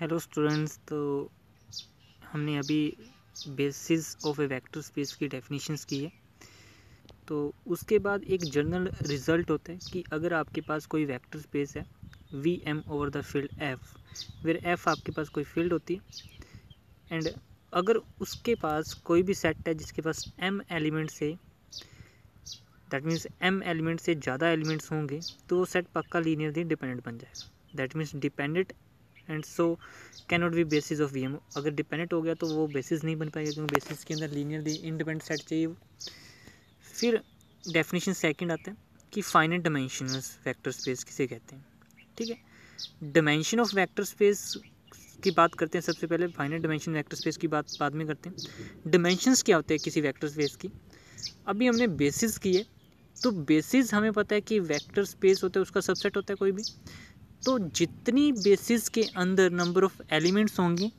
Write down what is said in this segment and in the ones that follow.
Hello students तो हमने अभी basis of a vector space की डेफिनेशंस की है। तो उसके बाद एक जनरल रिज़ल्ट होता है कि अगर आपके पास कोई वेक्टर स्पेस है V M over the field F where F आपके पास कोई फ़ील्ड होती है एंड अगर उसके पास कोई भी सेट है जिसके पास एम एलिमेंट से दैट मीन्स एम एलिमेंट से ज़्यादा एलिमेंट्स होंगे तो वो सेट पक्का लीनियरली डिपेंडेंट बन जाएगा। That means dependent and so can not be basis of V M अगर डिपेंडेंट हो गया तो वो बेसिस नहीं बन पाएगा क्योंकि बेसिस के अंदर लीनियरली इंडिपेंडेंट सेट चाहिए। फिर डेफिनेशन सेकंड आता है कि फाइनेट डायमेंशनल वेक्टर स्पेस किसे कहते हैं। ठीक है? डायमेंशन ऑफ़ वेक्टर स्पेस की बात करते हैं सबसे पहले। फाइनेट डायमेंशन वेक्टर स्पेस की बात बाद में करते हैं। डायमेंशंस क्या होते हैं किसी वेक्टर स्पेस की? अभी हमने बेसिस की है तो बेसिस हमें पता है कि वेक्टर स्पेस होता है, उसका सबसेट होता है कोई भी। तो जितनी बेसिस के अंदर नंबर ऑफ़ एलिमेंट्स होंगे,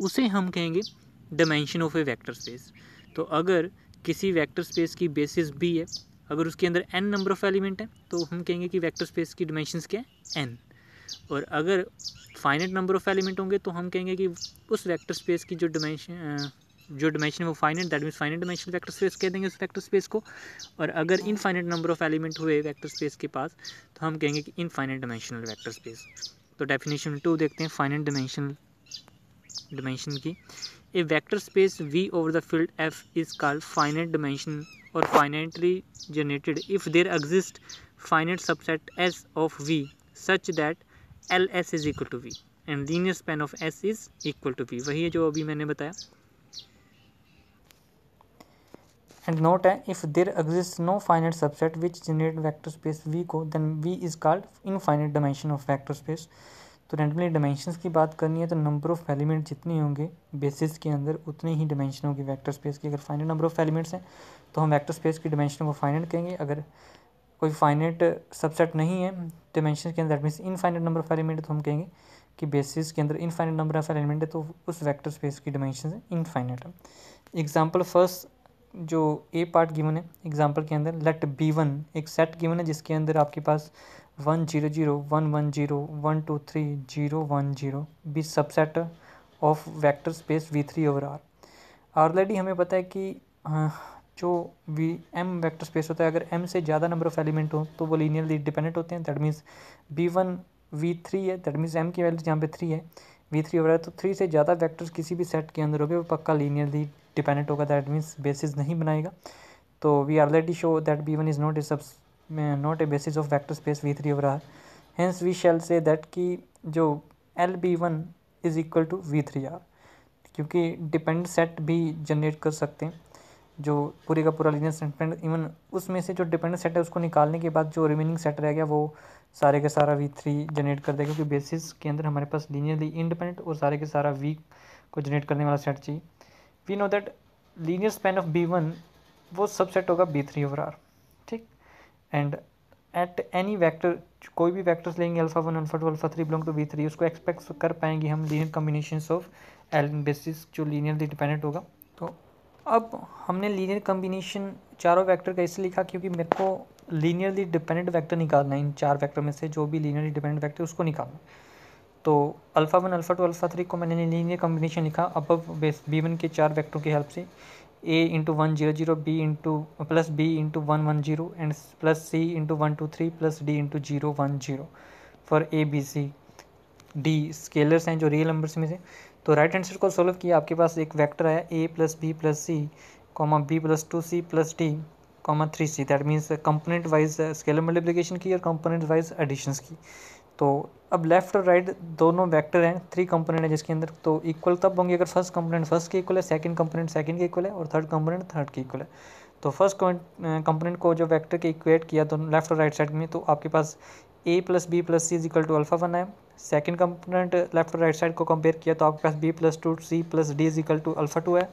उसे हम कहेंगे dimension of a vector space तो अगर किसी वेक्टर स्पेस की बेसिस बी है, अगर उसके अंदर एन नंबर ऑफ़ एलिमेंट है तो हम कहेंगे कि वेक्टर स्पेस की डिमेंशंस क्या है? एन और अगर फाइनेट नंबर ऑफ़ एलिमेंट होंगे तो हम कहेंगे कि उस वेक्टर स्पेस की जो डिमेंशन जो डिमेंशन वो finite that means finite dimensional vector space कह देंगे उस वेक्टर स्पेस को। और अगर इनफाइनेट नंबर ऑफ़ एलिमेंट हुए वेक्टर स्पेस के पास तो हम कहेंगे कि इनफाइनेट डिमेंशनल वेक्टर स्पेस तो डेफिनेशन टू देखते हैं फाइनेट डिमेंशनल डिमेंशन की। A vector space V over the field F is called finite dimension और finitely generated if there exist finite subset S of V such that L S is equal to V and linear span of S is equal to V वही है जो अभी मैंने बताया। And note if there exists no finite subset which generate vector space v को, then v is called infinite dimension of vector space. तो randomly dimensions की बात करनी है तो नंबर ऑफ़ एलिमेंट जितने होंगे बेसिस के अंदर उतने ही डायमेंशन होगी वेक्टर स्पेस की। अगर फाइनेट नंबर ऑफ़ एलिमेंट्स हैं तो हम वेक्टर स्पेस की डायमेंशन को फाइनेट कहेंगे। अगर कोई फाइनेट सबसेट नहीं है डायमेंशन के अंदर that means infinite number of element तो हम कहेंगे कि बेसिस के अंदर इनफाइनेट नंबर ऑफ़ एलिमेंट है तो उस वेक्टर स्पेस की डायमेंशन इनफाइनेट है एग्ज़ाम्पल फ़र्स्ट जो ए पार्ट गिवन है एग्जांपल के अंदर लेट बी वन एक सेट गिवन है, जिसके अंदर आपके पास one zero zero one one zero one two three zero one zero B subset of vector space V three over R already हमें पता है कि जो वी एम वैक्टर स्पेस होता है, अगर एम से ज़्यादा नंबर ऑफ़ एलिमेंट हो तो वो लीनियरली डिपेंडेंट होते हैं that means B one V three है दैट मीन्स एम की वैल्यू जहाँ पे थ्री है वी थ्री ओवर है तो थ्री से ज़्यादा वैक्टर्स किसी भी सेट के अंदर हो गए, वो पक्का लीनियरली डिपेंडेंट होगा दैट मीन्स बेसिस नहीं बनाएगा। तो we already show that B one is not a sub not a basis of vector space V three over R hence we shall say that कि जो L B one is equal to V three R क्योंकि dependent set भी generate कर सकते हैं। जो पूरे का पूरा लीनियर सेट इवन उसमें से जो डिपेंडेंट सेट है, उसको निकालने के बाद जो रिमेनिंग सेट रह गया, वो सारे का सारा वी थ्री जनरेट कर देगा, क्योंकि बेसिस के अंदर हमारे पास लीनियरली इंडिपेंडेंट और सारे के सारा वी को जनरेट करने वाला सेट चाहिए। We know that linear span of B one वो सबसेट होगा बी थ्री ओवर आर ठीक? एंड एट एनी वैक्टर कोई भी वैक्टर्स लेंगे alpha one alpha two alpha three belong to B three उसको एक्सपेक्ट कर पाएँगे हम linear combination of L basis जो लीनियरली डिपेंडेंट होगा। तो अब हमने लीनियर कम्बिनेशन चारों वैक्टर का इसलिए लिखा क्योंकि मेरे को लीनियरली डिपेंडेंट वैक्टर निकालना है, इन चार वैक्टर में से जो भी लीनियरली डिपेंडेंट वैक्टर उसको निकालना तो alpha one, alpha two, alpha three को मैंने लीनियर कम्बिनेशन लिखा। अब बेस बी वन के चार वैक्टरों की हेल्प से। A into one zero zero B into plus B into one one zero and plus C into one two three plus D into zero one zero for A B C D scalars हैं जो real numbers में से। तो right answer को solve किया। आपके पास एक वेक्टर आया A plus B plus C comma B plus two C plus D comma three C that means component wise scalar multiplication की और कंपोनेंट वाइज एडिशंस की। तो अब लेफ़्ट और राइट दोनों वेक्टर हैं थ्री कंपोनेंट है जिसके अंदर तो इक्वल तब होंगे अगर फ़र्स्ट कंपोनेंट फ़र्स्ट के इक्वल है सेकंड कंपोनेंट सेकंड के इक्वल है और थर्ड कंपोनेंट थर्ड के इक्वल है। तो फ़र्स्ट कंपोनेंट को जो वेक्टर के इक्वेट किया तो लेफ़्ट और राइट साइड में तो आपके पास A plus B plus C is equal to alpha one है। सेकंड कंपोनेंट लेफ़्ट और राइट साइड को कंपेयर किया तो आपके पास B plus two C plus D is equal to alpha two है।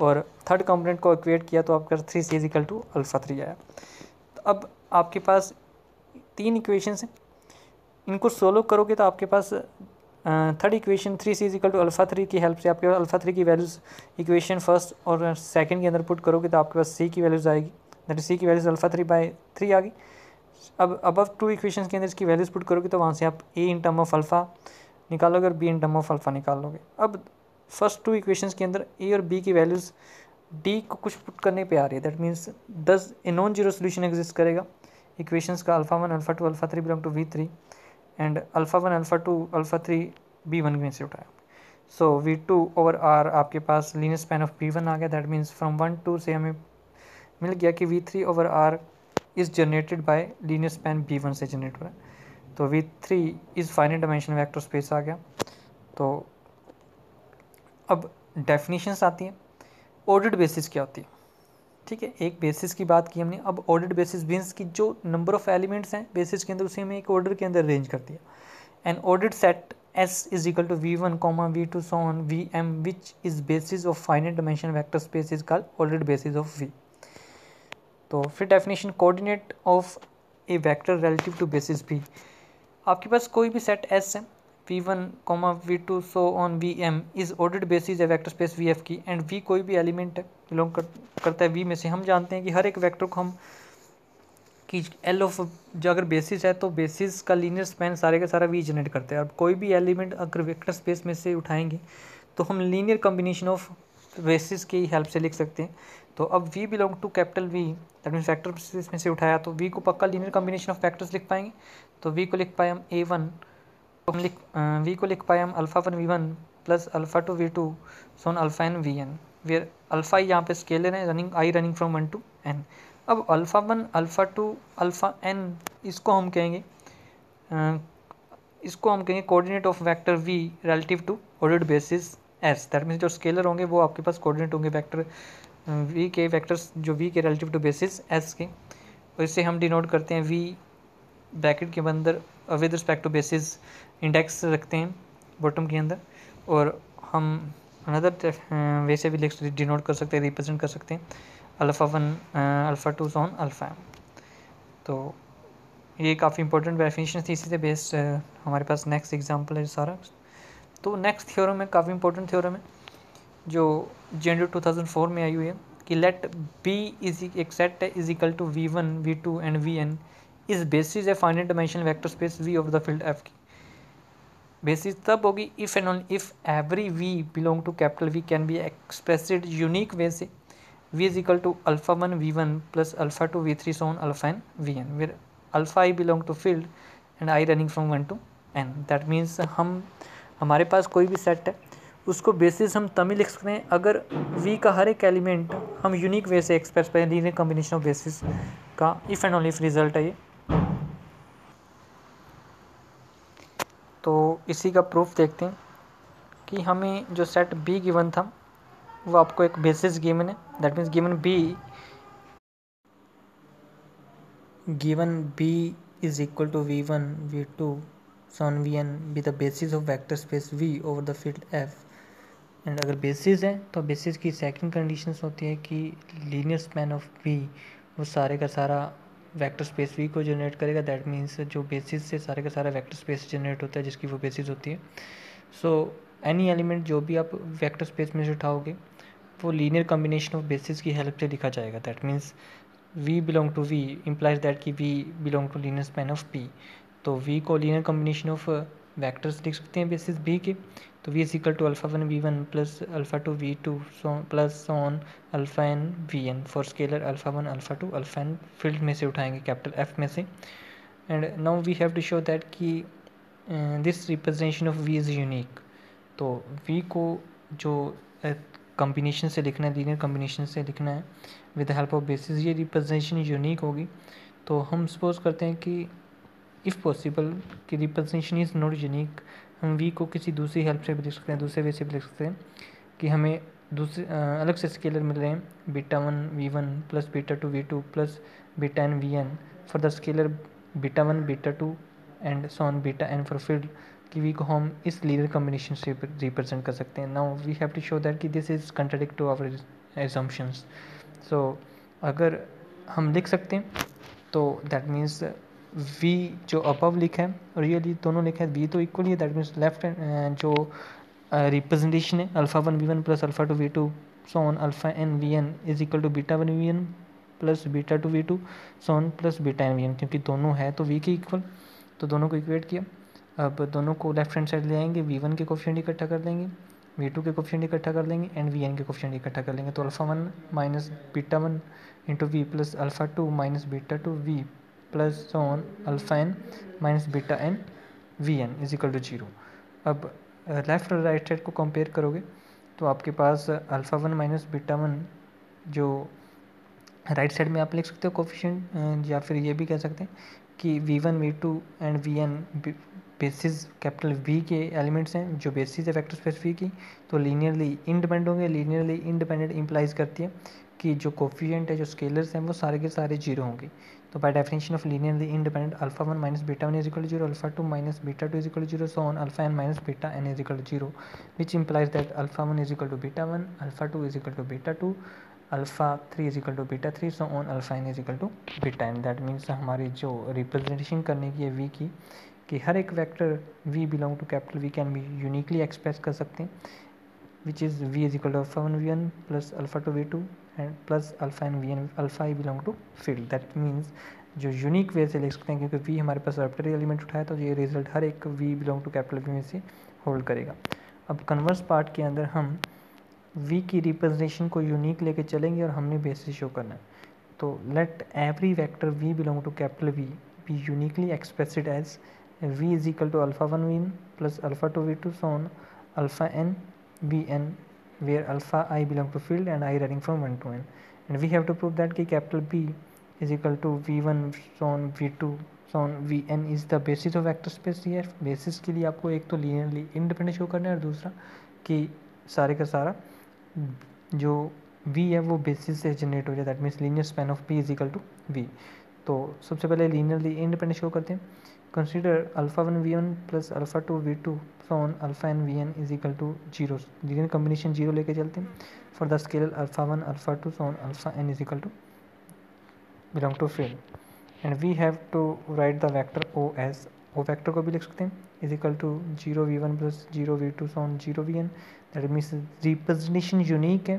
और थर्ड कंपोनेंट को इक्वेट किया तो आपके पास three C is equal to alpha three आया तो अब आपके पास तीन इक्वेशंस हैं। इनको सोल्व करोगे तो आपके पास third equation three C is equal to alpha three की हेल्प से आपके पास अल्फ़ा थ्री की वैल्यूज़ इक्वेशन फ़र्स्ट और सेकंड के अंदर पुट करोगे तो आपके पास सी की वैल्यूज़ आएगी। दैट इज़ सी की values alpha three by three आ गई। अब अब टू इक्वेशन के अंदर इसकी वैल्यूज़ पुट करोगे तो वहाँ से आप A in term of alpha निकालोगे और B in term of alpha निकालोगे अब फ़र्स्ट टू इक्वेशंस के अंदर ए और बी की वैल्यूज़ डी को कुछ पुट करने पे आ रही है। That means does a non zero solution exist करेगा? इक्वेशंस का alpha one alpha two alpha three belong to V three and alpha one alpha two alpha three B one में से उठाया। So V two over R आपके पास linear span of B one आ गया। That means from one two से हमें मिल गया कि V three over R is generated by linear span B one से जनरेट हो रहा है। तो V three is final dimension vector space आ गया। तो अब डेफिनेशंस आती हैं। ऑर्डर्ड बेसिस क्या होती है? ठीक है, एक बेसिस की बात की हमने। अब ऑर्डर्ड बेसिस मीन्स की जो नंबर ऑफ़ एलिमेंट्स हैं बेसिस के अंदर उसे हमें एक ऑर्डर के अंदर अरेंज कर दिया and ordered set S is equal to V one comma V two so on V M which is basis of final dimension vector space is called ordered basis of V तो फिर definition coordinate of a vector relative to basis भी आपके पास कोई भी set S है V one comma V two so on V M is ordered basis है vector space F की एंड वी कोई भी एलिमेंट बिलोंग कर, करता है वी में से। हम जानते हैं कि हर एक वेक्टर को हम कि एल ऑफ़ जो अगर बेसिस है तो बेसिस का लीनियर स्पैन सारे का सारा वी जनरेट करते हैं। अब कोई भी एलिमेंट अगर वेक्टर स्पेस में से उठाएँगे तो हम लीनियर कॉम्बिनेशन ऑफ़ बेसिस की हेल्प से लिख सकते हैं। तो अब V belong to capital V that mean vector space में से उठाया तो वी को पक्का लीनियर कॉम्बिनेशन ऑफ़ फैक्टर्स लिख पाएँगे। तो वी को लिख पाए हम ए वन हम लिख वी को लिख पाए हम alpha one V one plus alpha two V two so on alpha N V N where alpha ही यहाँ पे स्केलर है running I running from one to N अब alpha one alpha two alpha N इसको हम कहेंगे इसको हम कहेंगे coordinate of vector V relative to ordered basis S that means जो स्केलर होंगे वो आपके पास कोऑर्डिनेट होंगे वेक्टर वी के वेक्टर्स जो वी के रिलेटिव टू बेसिस एस के. और इसे हम डिनोट करते हैं वी ब्रैकेट के अंदर with respect to basis index रखते हैं बॉटम के अंदर, और हम अनदर वे से भी लिख डिनोट कर सकते हैं रिप्रेजेंट कर सकते हैं alpha one alpha two so on alpha M तो ये काफ़ी इंपॉर्टेंट डेफिनेशन थी इसी से बेस्ड हमारे पास नेक्स्ट एग्जांपल है सारा। तो नेक्स्ट थ्योरम है काफ़ी इंपॉर्टेंट थ्योरम है, जो जेंडर 2004 में आई हुई है, कि लेट बी इज़ एक set is equal to V one V two and V N is basis a final dimensional vector space V of the field F की। बेसिस तब होगी if and only if every V belong to capital V can be expressed unique way से v is equal to alpha 1 v1 plus alpha 2 v3 so on alpha n vn where alpha i belong to field and i running from 1 to n. That means हम, हमारे पास कोई भी set है, उसको basis हम तभी लिख सकते हैं अगर वी का हर एक एलिमेंट हम यूनिक वे से एक्सप्रेस करें लीनियर कॉम्बिनेशन ऑफ़ बेसिस का if and only if result है ये। तो इसी का प्रूफ देखते हैं कि हमें जो सेट बी गिवन था, वो आपको एक बेसिस गिवन है। That means given B given B is equal to V one V two so on V N B the basis of vector space V over the field F and अगर basis है तो basis की second condition होती है कि linear span of we वो सारे का सारा वेक्टर स्पेस वी को जनरेट करेगा दैट मीन्स जो बेसिस से सारे का सारा वेक्टर स्पेस जनरेट होता है, जिसकी वो बेसिस होती है। सो एनी एलिमेंट जो भी आप वेक्टर स्पेस में से उठाओगे, वो लीनियर कॉम्बिनेशन ऑफ़ बेसिस की हेल्प से लिखा जाएगा। That means V belong to V implies that कि V belong to linear span of P तो वी को लीनियर कॉम्बिनेशन ऑफ़ वैक्टर्स लिख सकते हैं बेसिस बी के। तो V is equal to alpha one V one plus alpha two V two so plus on alpha N V N for scalar alpha one alpha two alpha N field में से उठाएँगे capital F में से. And now we have to show that कि this representation of V is unique तो V को जो combination से लिखना है लीनियर कॉम्बिनेशन से लिखना है विद हेल्प ऑफ़ बेसिस ये रिप्रेजेंटेशन यूनिक होगी. तो हम सपोज़ करते हैं कि इफ़ पॉसिबल कि रिप्रेजेंटेशन इज़ नॉट यूनिक हम वी को किसी दूसरी हेल्प से भी लिख सकते हैं, दूसरे वे से भी लिख सकते हैं कि हमें दूसरे अलग से स्केलर मिल रहे हैं beta one V one plus beta two V two plus beta N V N for the scalar beta one beta two and so on beta N for field कि वी को हम इस लीडर कॉम्बिनेशन से represent कर सकते हैं। Now we have to show that कि this is contradict to our assumptions so अगर हम लिख सकते हैं तो दैट मीन्स वी जो अबव लिखा है, और रियली दोनों लिखा है वी तो इक्वल ही है दैट मीन्स लेफ़्ट जो रिप्रेजेंटेशन है alpha one V one plus alpha two V two so on alpha N V N is equal to beta one V N plus beta two V two so on plus beta N V N क्योंकि दोनों है तो V के equal तो दोनों को equate किया। अब दोनों को लेफ़्ट हैंड साइड ले आएँगे वी वन के कोफिशेंट इकट्ठा कर लेंगे वी टू के कोफिशेंट इकट्ठा कर लेंगे एंड वी एन के कोफिशेंट इकट्ठा कर लेंगे। तो alpha one minus beta one into V plus alpha two minus beta two V plus on alpha N minus beta N V N is equal to zero अब left और right side को compare करोगे तो आपके पास alpha one minus beta one जो right right side में आप लिख सकते हो कोफिशेंट या फिर ये भी कह सकते हैं कि V one V two and V N basis capital V के एलिमेंट्स हैं, जो बेसिस है वेक्टर स्पेस वी की तो लीनियरली इंडिपेंडेंट होंगे लीनियरली इंडिपेंडेंट इंप्लाइज करती है कि जो कोफिशिएंट है, जो स्केलर्स हैं, वो सारे के सारे ज़ीरो होंगे। तो by definition of linearly independent alpha one minus beta one is equal zero alpha two minus beta two is zero so on alpha N minus beta N is equal zero which implies that alpha one is equal to beta one alpha two is equal to beta two alpha three is equal to beta three so on alpha N is equal to beta N that means हमारी जो representation करने की है we की, कि हर एक vector V belong to capital V can be uniquely express कर सकते हैं which is V is to alpha one V N plus alpha two V two and plus alpha N V N alpha I belong to field that means जो unique way से लिख सकते हैं, क्योंकि we हमारे पास आर्बिटरी एलिमेंट उठाया तो ये रिज़ल्ट हर एक V belong to capital V में से होल्ड करेगा। अब कन्वर्स पार्ट के अंदर हम वी की रिप्रेजेंटेशन को यूनिक लेके चलेंगे और हमने बेसिस शो करना है। तो let every vector V belong to capital V be uniquely expressed as V is to alpha 1 v in plus alpha 2 v2 so on, alpha n, v n where alpha i belong to field and i running from 1 to n and we have to prove that ki capital B is equal to v1 so on v2 so on vn is the basis of vector space here basis के लिए आपको एक तो linearly independent show करना है और दूसरा कि सारे का सारा जो v है वो बेसिस से जनरेट हो जाए that means linear span of p is equal to v तो सबसे पहले लीनियरली इंडिपेंडेंट शो करते हैं consider alpha 1 v1 plus alpha 2 v2 so on alpha n vn is equal to 0 linear combination zero लेके चलते हैं for the scalar alpha one alpha two so on alpha N is equal to belong to field and we have to write the vector O as O vector को भी लिख सकते हैं zero V one plus zero V two so on zero V N that means representation unique है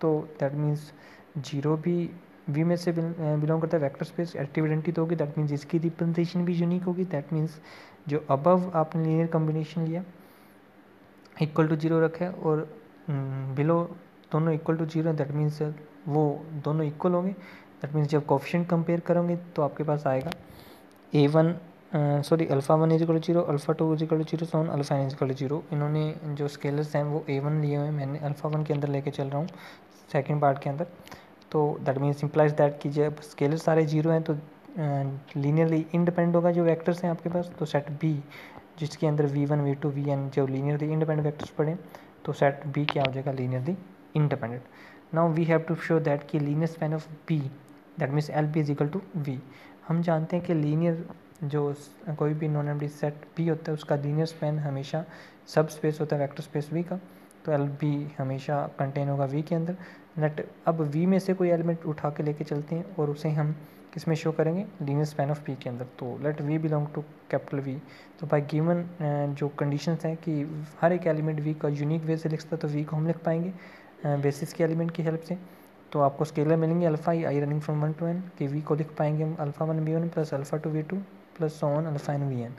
तो that means zero भी V में से बिलोंग करता है वेक्टर स्पेस, एक्टिव तो होगी दैट मीन्स इसकी रिप्रेजेंटेशन भी यूनिक होगी दैट मीन्स जो अबव आपने लीनियर कॉम्बिनेशन लिया इक्वल टू ज़ीरो रखा और बिलो दोनों equal to zero that means वो दोनों इक्वल होंगे दैट मीन्स जब कॉफिशेंट कंपेयर करोगे तो आपके पास आएगा A one sorry alpha one is equal to zero alpha two is equal to zero so on alpha is equal to zero इन्होंने जो स्केलर्स हैं वो ए वन लिए हुए हैं, मैंने अल्फ़ा वन के अंदर लेके चल रहा हूँ सेकेंड पार्ट के अंदर। तो दैट मीन्स इम्प्लाइज दैट कि जब स्केलर सारे ज़ीरो हैं तो लीनियरली इंडिपेंडेंट होगा जो वेक्टर्स हैं आपके पास तो सेट बी जिसके अंदर V one V two V N जो लीनियरली इंडिपेंडेंट वेक्टर्स पढ़े तो सेट बी क्या हो जाएगा? Linearly independent now we have to show that कि linear span of B that means L B is equal to V हम जानते हैं कि लीनियर जो कोई भी नॉन एमडी सेट बी होता है, उसका लीनियर स्पैन हमेशा सब स्पेस होता है वेक्टर स्पेस वी का। तो एल बी हमेशा कंटेन होगा वी के अंदर। लेट अब वी में से कोई एलिमेंट उठा के लेके चलते हैं और उसे हम किसमें शो करेंगे? लीनियर स्पैन ऑफ़ पी के अंदर। तो let V belong to capital V तो बाय गिवन जो कंडीशंस हैं कि हर एक एलिमेंट वी का यूनिक वे से लिखता है तो वी को हम लिख पाएँगे बेसिस के एलिमेंट की हेल्प से। तो आपको स्केलर मिलेंगे alpha I running from one to N कि वी को लिख पाएँगे हम alpha one V one plus alpha two V two plus one alpha N V N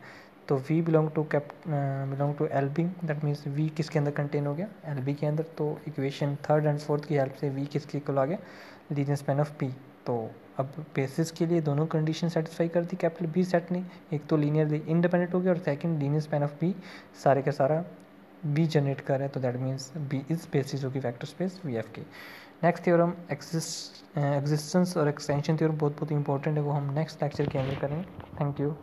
तो v belong to cap belong to L B that means v किसके अंदर contain हो गया? एल बी के अंदर। तो इक्वेशन थर्ड एंड फोर्थ की help से v किसके इक्वल आ गया? Linear span of p. तो अब बेसिस के लिए दोनों कंडीशन सेटिस्फाई कर दी कैपिटल बी सेट ने एक तो लीनियरली इंडिपेंडेंट हो गया और second linear span of B सारे का सारा बी जनरेट कर रहा है। तो that means B is basis होगी वेक्टर स्पेस वी एफ़ के नेक्स्ट थ्योरम एग्जिस्टेंस और एक्सटेंशन थ्योरम बहुत बहुत इंपॉर्टेंट है। वो हम नेक्स्ट लेक्चर के अंदर करेंगे। Thank you